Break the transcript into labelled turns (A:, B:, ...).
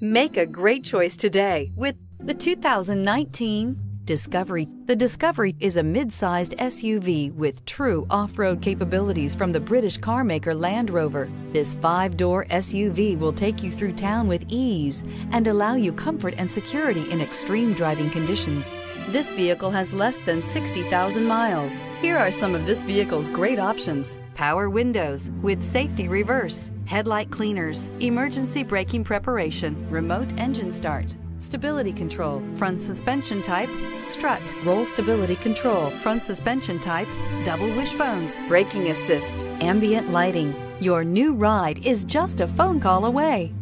A: Make a great choice today with the 2019 Discovery. The Discovery is a mid-sized SUV with true off-road capabilities from the British carmaker Land Rover. This five-door SUV will take you through town with ease and allow you comfort and security in extreme driving conditions. This vehicle has less than 60,000 miles. Here are some of this vehicle's great options. Power windows with safety reverse, headlight cleaners, emergency braking preparation, remote engine start, stability control, front suspension type, strut, roll stability control, front suspension type, double wishbones, braking assist, ambient lighting. Your new ride is just a phone call away.